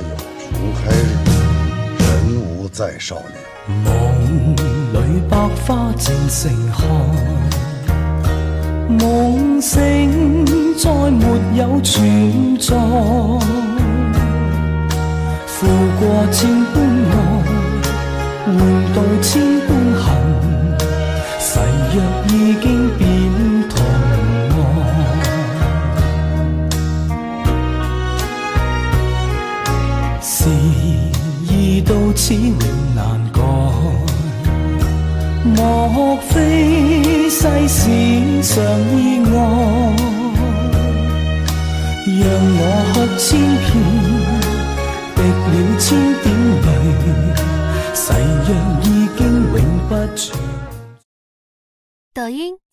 有重开日，人无再少年。梦里百花正盛开，梦醒再没有存在。负过千般爱，换到千般恨，誓约已经变话。事已到此永难改，莫非世事常意外？让我喝千遍。滴了千点泪，誓约已经永不存。抖音。